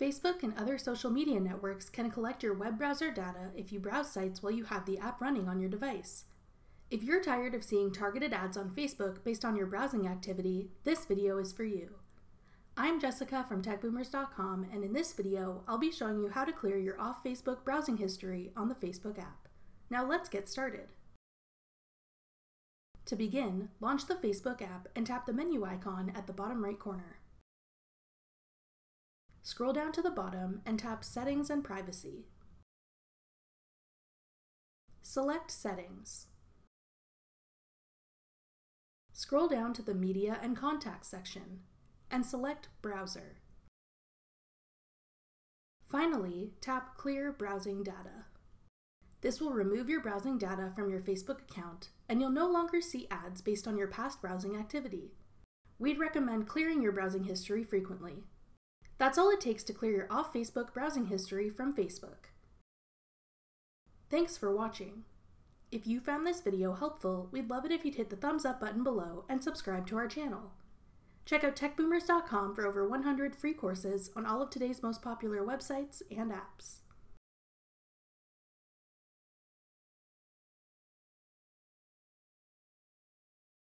Facebook and other social media networks can collect your web browser data if you browse sites while you have the app running on your device. If you're tired of seeing targeted ads on Facebook based on your browsing activity, this video is for you. I'm Jessica from TechBoomers.com and in this video, I'll be showing you how to clear your off-Facebook browsing history on the Facebook app. Now let's get started. To begin, launch the Facebook app and tap the menu icon at the bottom right corner. Scroll down to the bottom and tap Settings and Privacy. Select Settings. Scroll down to the Media and Contacts section and select Browser. Finally, tap Clear Browsing Data. This will remove your browsing data from your Facebook account, and you'll no longer see ads based on your past browsing activity. We'd recommend clearing your browsing history frequently. That's all it takes to clear your off-Facebook browsing history from Facebook. Thanks for watching. If you found this video helpful, we'd love it if you'd hit the thumbs up button below and subscribe to our channel. Check out techboomers.com for over 100 free courses on all of today's most popular websites and apps.